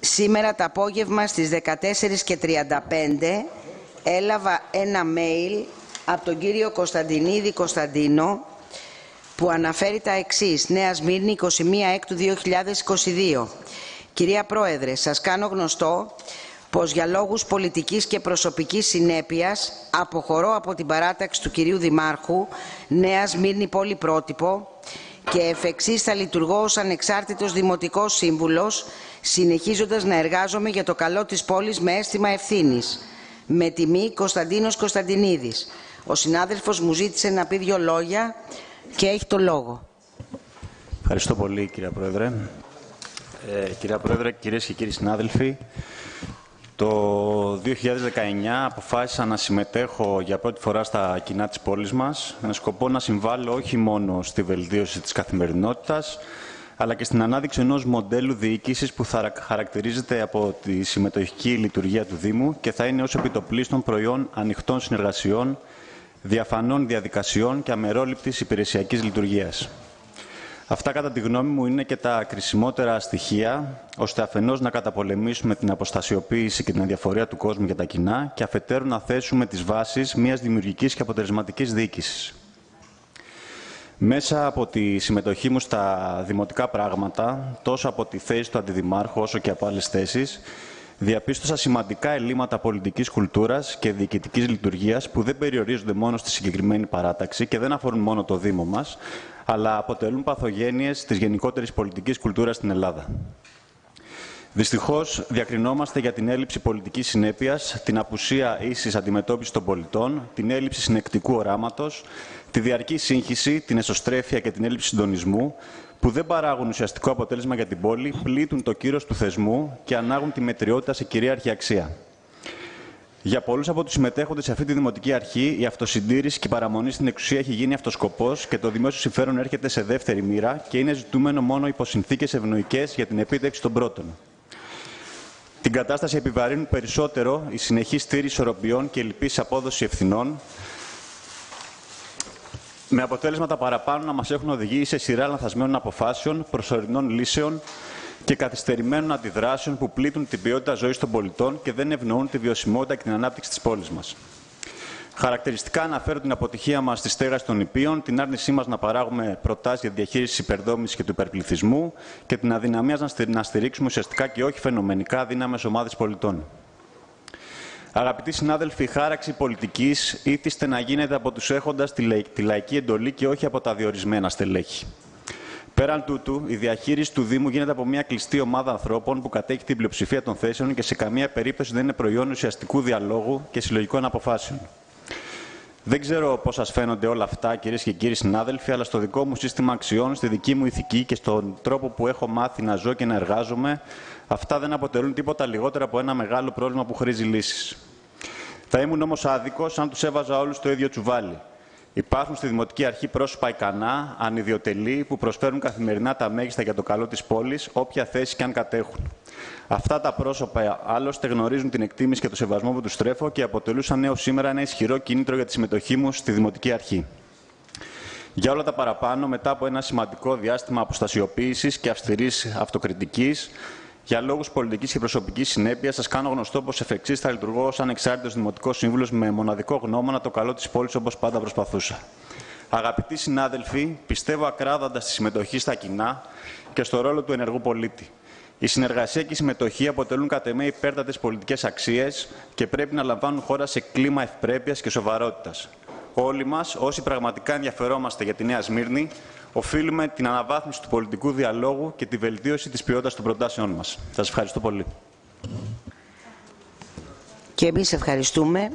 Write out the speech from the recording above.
Σήμερα το απόγευμα στις 14.35 έλαβα ένα mail από τον κύριο Κωνσταντινίδη Κωνσταντίνο που αναφέρει τα εξής. Νέας Σμύρνη 21 Έκτου 2022. Κυρία Πρόεδρε, σας κάνω γνωστό πως για λόγους πολιτικής και προσωπικής συνέπειας αποχωρώ από την παράταξη του κυρίου Δημάρχου Νέας Σμύρνη Πόλη Πρότυπο και εφ' εξής θα λειτουργώ ως ανεξάρτητος δημοτικός σύμβουλος συνεχίζοντας να εργάζομαι για το καλό της πόλης με αίσθημα ευθύνης. Με τιμή Κωνσταντίνος Κωνσταντινίδης. Ο συνάδελφος μου ζήτησε να πει δύο λόγια και έχει το λόγο. Ευχαριστώ πολύ κυρία Πρόεδρε. Ε, κυρία Πρόεδρε, κυρίες και κύριοι συνάδελφοι, το 2019 αποφάσισα να συμμετέχω για πρώτη φορά στα κοινά της πόλης μας με σκοπό να συμβάλλω όχι μόνο στη βελτίωση της καθημερινότητας αλλά και στην ανάδειξη ενός μοντέλου διοίκησης που θα χαρακτηρίζεται από τη συμμετοχική λειτουργία του Δήμου και θα είναι ως επιτοπλίστων προϊόν ανοιχτών συνεργασιών, διαφανών διαδικασιών και αμερόληπτης υπηρεσιακής λειτουργίας. Αυτά κατά τη γνώμη μου είναι και τα κρισιμότερα στοιχεία, ώστε αφενός να καταπολεμήσουμε την αποστασιοποίηση και την αδιαφορία του κόσμου για τα κοινά και αφετέρου να θέσουμε τις βάσεις μιας δημιουργικής και αποτελεσματικής διοίκησης. Μέσα από τη συμμετοχή μου στα δημοτικά πράγματα, τόσο από τη θέση του Αντιδημάρχου όσο και από άλλες θέσεις, διαπίστωσα σημαντικά ελλείμματα πολιτικής κουλτούρας και διοικητικής λειτουργίας που δεν περιορίζονται μόνο στη συγκεκριμένη παράταξη και δεν αφορούν μόνο το Δήμο μας, αλλά αποτελούν παθογένειες της γενικότερης πολιτικής κουλτούρας στην Ελλάδα. Δυστυχώς, διακρινόμαστε για την έλλειψη πολιτικής συνέπειας, την απουσία ίσης αντιμετώπισης των πολιτών, την έλλειψη συνεκτικού οράματος, τη διαρκή σύγχυση, την εσωστρέφεια και την έλλειψη συντονισμού, που δεν παράγουν ουσιαστικό αποτέλεσμα για την πόλη, πλήττουν το κύρος του θεσμού και ανάγουν τη μετριότητα σε κυρίαρχη αξία. Για πολλούς από τους συμμετέχοντες σε αυτή τη δημοτική αρχή, η αυτοσυντήρηση και η παραμονή στην εξουσία έχει γίνει αυτοσκοπός και το δημόσιο συμφέρον έρχεται σε δεύτερη μοίρα και είναι ζητούμενο μόνο υπό συνθήκες ευνοϊκές για την επίτευξη των πρώτων. Την κατάσταση επιβαρύνουν περισσότερο η συνεχή στήριξη ισορροπιών και λυπή απόδοση ευθυνών, με αποτέλεσμα παραπάνω να μας έχουν οδηγήσει σε σειρά λανθασμένων αποφάσεων, προσωρινών λύσεων και καθυστερημένων αντιδράσεων που πλήττουν την ποιότητα ζωής των πολιτών και δεν ευνοούν τη βιωσιμότητα και την ανάπτυξη της πόλης μας. Χαρακτηριστικά αναφέρω την αποτυχία μας στη στέγαση των υπείων, την άρνησή μας να παράγουμε προτάσεις για διαχείριση υπερδόμησης και του υπερπληθυσμού και την αδυναμία να στηρίξουμε ουσιαστικά και όχι φαινομενικά δύναμες ομάδες πολιτών. Αγαπητοί συνάδελφοι, η χάραξη πολιτικής ήθιστε να γίνεται από τους έχοντας τη λαϊκή εντολή και όχι από τα διορισμένα στελέχη. Πέραν τούτου, η διαχείριση του Δήμου γίνεται από μια κλειστή ομάδα ανθρώπων που κατέχει την πλειοψηφία των θέσεων και σε καμία περίπτωση δεν είναι προϊόν ουσιαστικού διαλόγου και συλλογικών αποφάσεων. Δεν ξέρω πώς σας φαίνονται όλα αυτά, κυρίες και κύριοι συνάδελφοι, αλλά στο δικό μου σύστημα αξιών, στη δική μου ηθική και στον τρόπο που έχω μάθει να ζω και να εργάζομαι, αυτά δεν αποτελούν τίποτα λιγότερο από ένα μεγάλο πρόβλημα που χρήζει λύσει. Θα ήμουν όμως άδικος αν τους έβαζα όλους το ίδιο τσουβάλι. Υπάρχουν στη Δημοτική Αρχή πρόσωπα ικανά, ανιδιοτελή, που προσφέρουν καθημερινά τα μέγιστα για το καλό της πόλης, όποια θέση και αν κατέχουν. Αυτά τα πρόσωπα άλλωστε γνωρίζουν την εκτίμηση και το σεβασμό που τους τρέφω και αποτελούσαν έως σήμερα ένα ισχυρό κίνητρο για τη συμμετοχή μου στη Δημοτική Αρχή. Για όλα τα παραπάνω, μετά από ένα σημαντικό διάστημα αποστασιοποίησης και αυστηρής αυτοκριτικής, για λόγους πολιτικής και προσωπικής συνέπειας, σας κάνω γνωστό πως εφ' εξής θα λειτουργώ ως ανεξάρτητος δημοτικός σύμβουλος με μοναδικό γνώμονα το καλό της πόλης όπως πάντα προσπαθούσα. Αγαπητοί συνάδελφοι, πιστεύω ακράδαντα στη συμμετοχή στα κοινά και στο ρόλο του ενεργού πολίτη. Η συνεργασία και η συμμετοχή αποτελούν κατ' εμέ υπέρτατε πολιτικέ αξίε και πρέπει να λαμβάνουν χώρα σε κλίμα ευπρέπειας και σοβαρότητας. Όλοι μας, όσοι πραγματικά ενδιαφερόμαστε για τη Νέα Σμύρνη, οφείλουμε την αναβάθμιση του πολιτικού διαλόγου και τη βελτίωση της ποιότητας των προτάσεών μας. Σας ευχαριστώ πολύ. Και εμείς ευχαριστούμε.